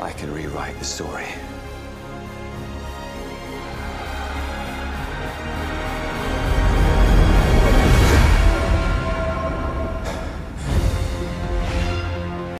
I can rewrite the story.